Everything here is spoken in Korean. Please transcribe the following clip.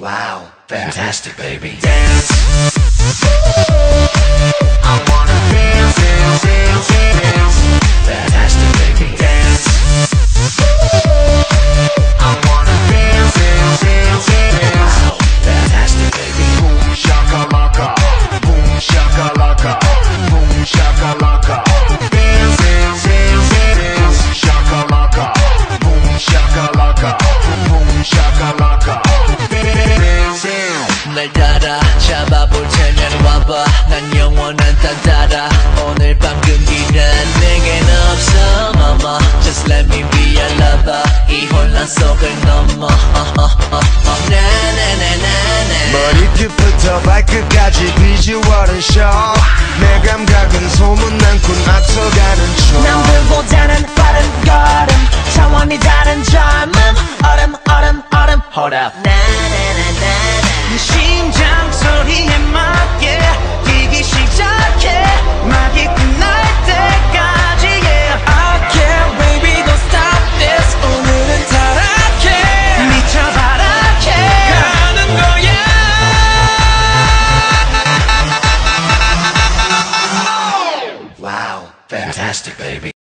Wow, fantastic, baby. dance. 날 따라 잡아볼 테면 와봐. 난 영원한 딴 따라 오늘 밤 금기는 내겐 없어 mama. Just let me be your lover. 이 혼란 속을 넘어. uh, uh, uh, uh. 나나나나나 머리끝부터 발끝까지 비주얼은 쇼 내 감각은 소문난 군 앞서가는 중 남들보다는 빠른 걸음. 차원이 다른 젊음. 얼음 얼음 얼음. Hold up fantastic, baby.